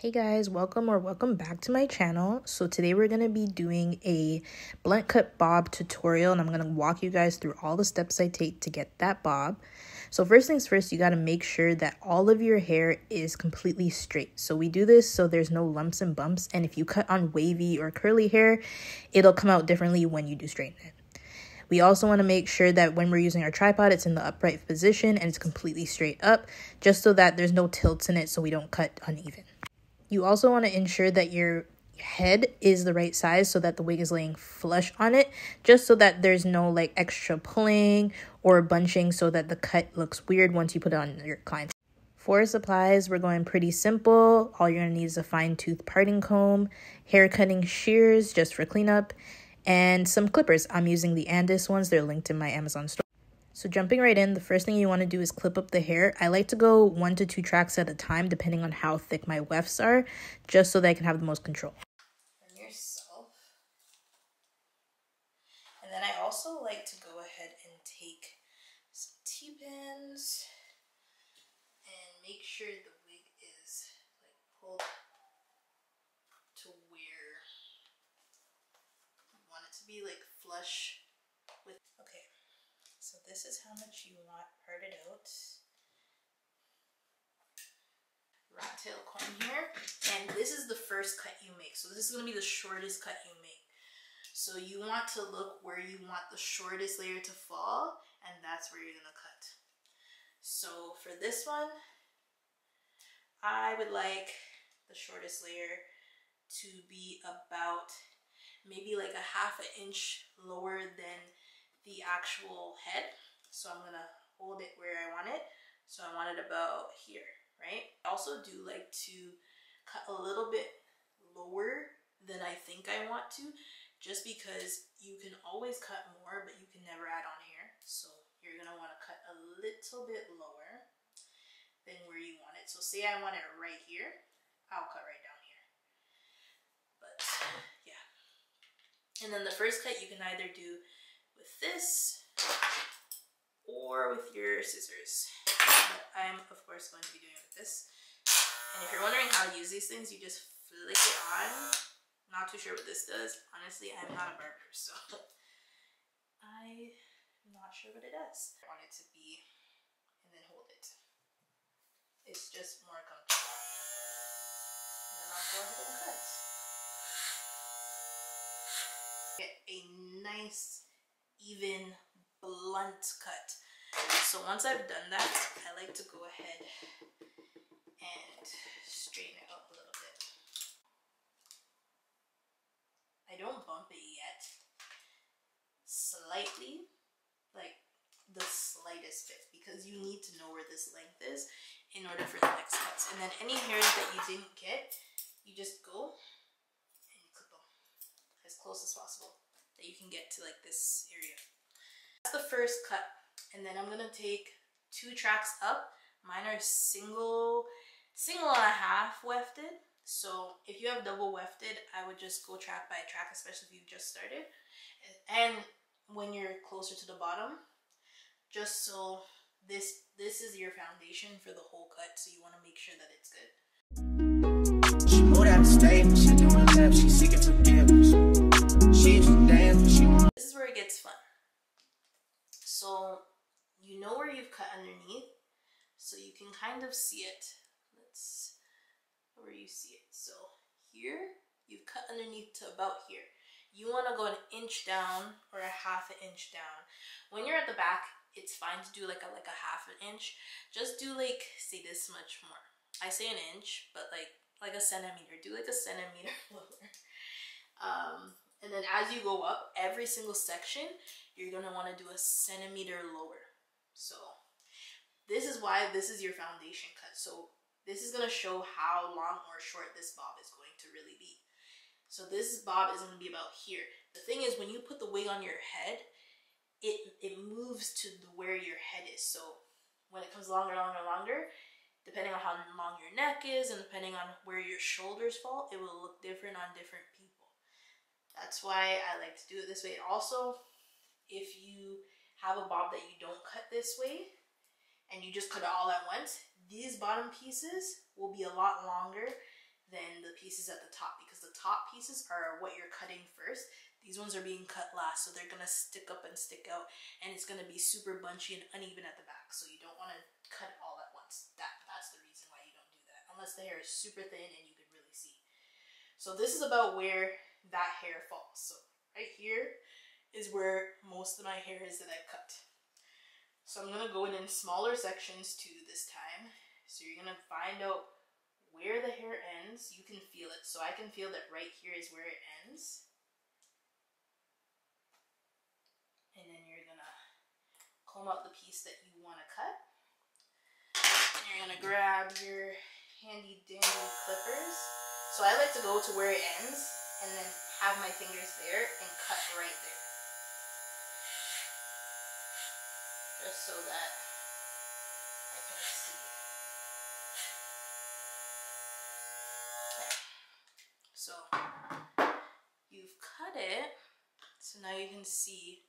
Hey guys, welcome or welcome back to my channel. So today we're going to be doing a blunt cut bob tutorial and I'm going to walk you guys through all the steps I take to get that bob. So first things first, you got to make sure that all of your hair is completely straight. So we do this so there's no lumps and bumps and if you cut on wavy or curly hair, it'll come out differently when you do straighten it. We also want to make sure that when we're using our tripod, it's in the upright position and it's completely straight up, just so that there's no tilts in it so we don't cut uneven. You also want to ensure that your head is the right size so that the wig is laying flush on it, just so that there's no like extra pulling or bunching so that the cut looks weird once you put it on your client's for supplies, we're going pretty simple. All you're gonna need is a fine tooth parting comb, hair cutting shears just for cleanup, and some clippers. I'm using the Andis ones, they're linked in my Amazon store. So jumping right in, the first thing you want to do is clip up the hair. I like to go one to two tracks at a time, depending on how thick my wefts are, just so that I can have the most control. And yourself. And then I also like to go ahead and take some T-pins and make sure the wig is like pulled to where you want it to be like flush this is how much you want parted out. Rat tail comb here, and this is the first cut you make. So this is gonna be the shortest cut you make. So you want to look where you want the shortest layer to fall, and that's where you're gonna cut. So for this one, I would like the shortest layer to be about maybe like a half an inch lower than the actual head. So I'm gonna hold it where I want it. So I want it about here, right? I also do like to cut a little bit lower than I think I want to, just because you can always cut more, but you can never add on hair. So you're gonna wanna cut a little bit lower than where you want it. So say I want it right here, I'll cut right down here. But yeah. And then the first cut you can either do with this or with your scissors. But I'm, of course, going to be doing it with this. And if you're wondering how to use these things, you just flick it on. Not too sure what this does. Honestly, I'm not a barber, so I'm not sure what it does. I want it to be, and then hold it. It's just more comfortable. And then I'll go ahead and cut. Get a nice, even, blunt cut. So once I've done that, I like to go ahead and straighten it up a little bit. I don't bump it yet. Slightly, like the slightest bit, because you need to know where this length is in order for the next cuts. And then any hairs that you didn't get, you just go and clip them as close as possible that you can get to like this area. That's the first cut. And then I'm gonna take two tracks up. Mine are single, single and a half wefted. So if you have double wefted, I would just go track by track, especially if you've just started. And when you're closer to the bottom, just so this this is your foundation for the whole cut, so you want to make sure that it's good. She moved out of state, she doing seeking forgiveness. This is where it gets fun. So you know where you've cut underneath, so you can kind of see it. Let's where you see it. So here you've cut underneath to about here. You want to go an inch down or a half an inch down. When you're at the back, it's fine to do like a like a half an inch. Just do like say this much more. I say an inch, but like like a centimeter. Do like a centimeter lower. Um, and then as you go up, every single section, you're gonna wanna do a centimeter lower. So this is why this is your foundation cut. So this is gonna show how long or short this bob is going to really be. So this bob is gonna be about here. The thing is when you put the wig on your head, it, it moves to where your head is. So when it comes longer, longer, longer, depending on how long your neck is and depending on where your shoulders fall, it will look different on different people. That's why I like to do it this way. Also, if you have a bob that you don't cut this way and you just cut it all at once, these bottom pieces will be a lot longer than the pieces at the top because the top pieces are what you're cutting first. These ones are being cut last, so they're gonna stick up and stick out, and it's gonna be super bunchy and uneven at the back. So you don't want to cut it all at once. That that's the reason why you don't do that, unless the hair is super thin and you can really see. So this is about where that hair falls. So right here is where most of my hair is that I cut. So I'm gonna go in in smaller sections too this time. So you're gonna find out where the hair ends, you can feel it. So I can feel that right here is where it ends. And then you're gonna comb out the piece that you wanna cut. And you're gonna grab your handy dandy clippers. So I like to go to where it ends and then have my fingers there and cut right there. Just so that I can see. There. So you've cut it. So now you can see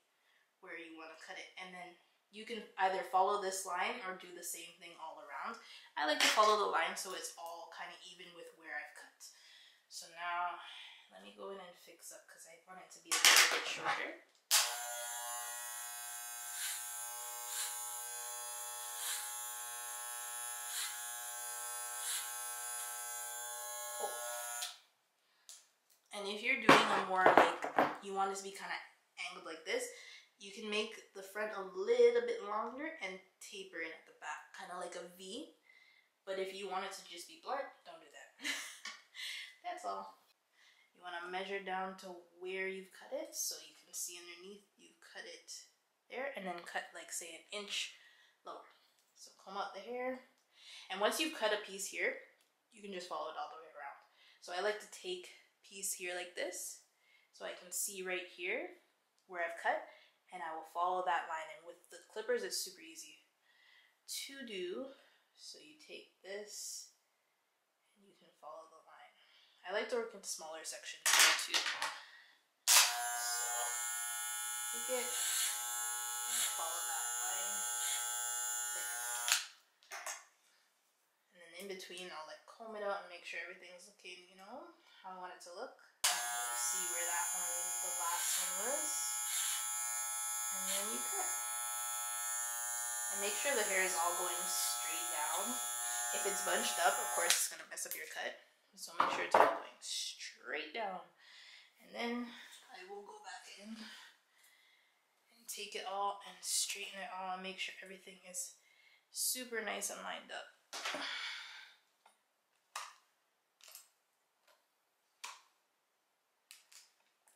where you want to cut it. And then you can either follow this line or do the same thing all around. I like to follow the line so it's all kind of even with where I've cut. So now let me go in and fix up because I want it to be a little bit shorter. Oh. And if you're doing a more like, you want it to be kind of angled like this, you can make the front a little bit longer and taper it at the back, kind of like a V. But if you want it to just be blunt, don't do that. That's all. You want to measure down to where you've cut it so you can see underneath you've cut it there and then cut like say an inch lower. So comb out the hair. And once you've cut a piece here, you can just follow it all the way around. So I like to take piece here like this so I can see right here where I've cut and I will follow that line and with the clippers it's super easy to do so you take this and you can follow the line I like to work in smaller sections too follow that line and then in between I'll like comb it out and make sure everything's looking you know how I want it to look. And see where that one, the last one was. And then you cut. And make sure the hair is all going straight down. If it's bunched up, of course it's going to mess up your cut. So make sure it's going straight down. And then I will go back in and take it all and straighten it all and make sure everything is super nice and lined up.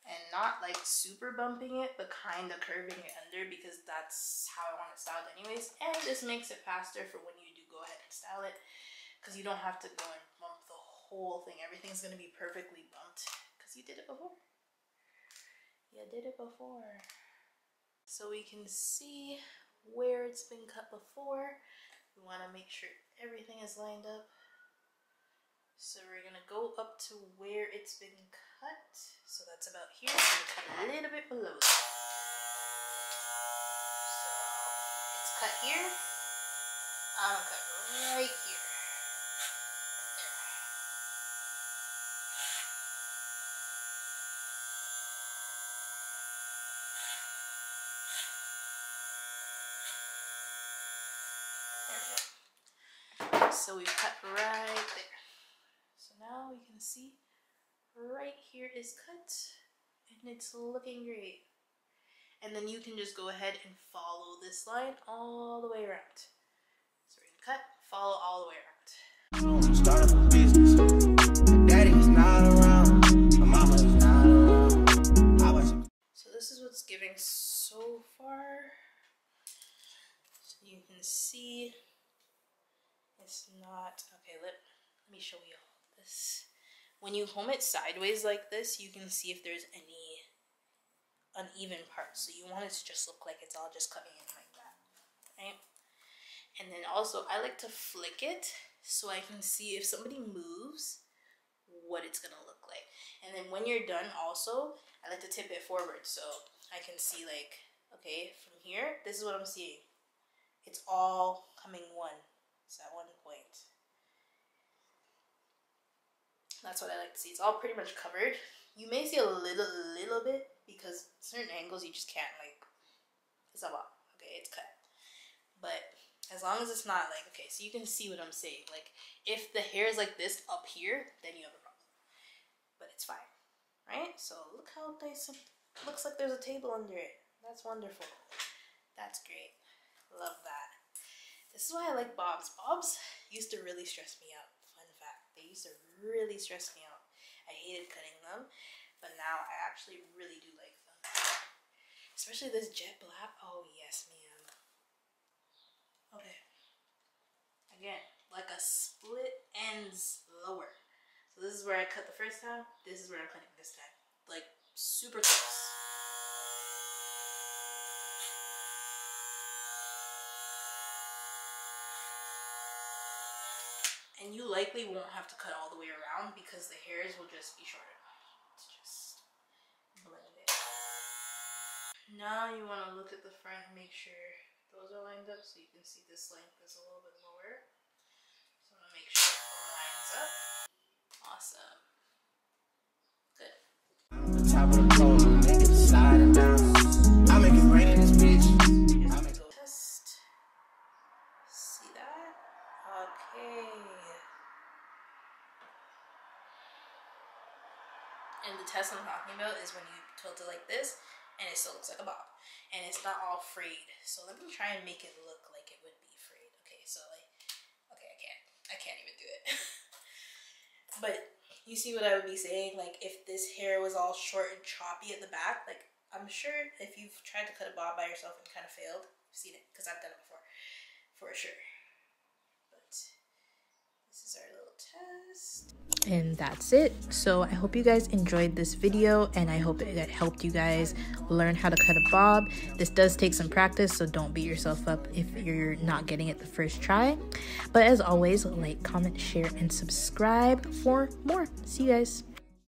And not like super bumping it, but kind of curving it under because that's how I want it styled anyways. And this makes it faster for when you do go ahead and style it because you don't have to go and bump whole thing. Everything's going to be perfectly bumped because you did it before. You did it before. So we can see where it's been cut before. We want to make sure everything is lined up. So we're going to go up to where it's been cut. So that's about here. So cut a little bit below. So it's cut here. I'm gonna cut right here. So we cut right there. So now we can see right here is cut and it's looking great. And then you can just go ahead and follow this line all the way around. So we're gonna cut, follow all the way around. Can see it's not okay. Let let me show you all this when you comb it sideways like this, you can see if there's any uneven parts. So you want it to just look like it's all just coming in like that, right? And then also, I like to flick it so I can see if somebody moves, what it's gonna look like. And then when you're done also, I like to tip it forward so I can see like, okay, from here, this is what I'm seeing. It's all coming one. It's at one point. That's what I like to see. It's all pretty much covered. You may see a little, little bit because certain angles you just can't like. It's a lot. Okay, it's cut. But as long as it's not like okay, so you can see what I'm saying. Like if the hair is like this up here, then you have a problem. But it's fine, right? So look how nice. Looks like there's a table under it. That's wonderful. That's great. Love that. This is why I like bobs. Bobs used to really stress me out. Fun fact. They used to really stress me out. I hated cutting them, but now I actually really do like them. Especially this jet black. Oh, yes, ma'am. Okay. Again, like a split ends lower. So this is where I cut the first time. This is where I'm cutting this time. Like super close. And you likely won't have to cut all the way around because the hairs will just be shorter. Just blend it. Now you want to look at the front and make sure those are lined up so you can see this length is a little bit lower. So I'm going to make sure it lines up. Awesome. Good. And the test I'm talking about is when you tilt it like this and it still looks like a bob. And it's not all frayed. So let me try and make it look like it would be frayed. Okay, so like, okay, I can't. I can't even do it. but you see what I would be saying? Like if this hair was all short and choppy at the back, like I'm sure if you've tried to cut a bob by yourself and kind of failed, you've seen it because I've done it before, for sure. But this is our little test and that's it. So i hope you guys enjoyed this video and i hope it helped you guys learn how to cut a bob. This does take some practice so don't beat yourself up if you're not getting it the first try. But as always like comment share and subscribe for more. See you guys